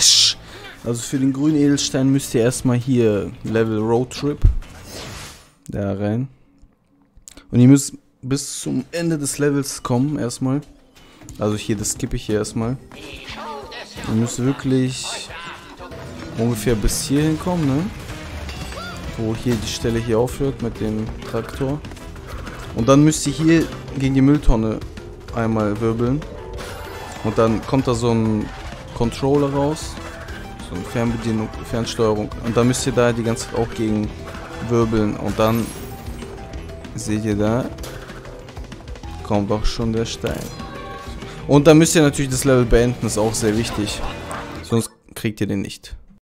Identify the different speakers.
Speaker 1: Smash. Also für den grünen Edelstein müsst ihr erstmal hier Level Road Trip da rein. Und ihr müsst bis zum Ende des Levels kommen erstmal. Also hier, das skippe ich hier erstmal. Ihr müsst wirklich ungefähr bis hierhin kommen, ne? Wo hier die Stelle hier aufhört mit dem Traktor. Und dann müsst ihr hier gegen die Mülltonne einmal wirbeln. Und dann kommt da so ein Controller raus. So eine Fernbedienung, Fernsteuerung. Und dann müsst ihr da die ganze Zeit auch gegen wirbeln. Und dann seht ihr da, kommt auch schon der Stein. Und dann müsst ihr natürlich das Level beenden, ist auch sehr wichtig. Sonst kriegt ihr den nicht.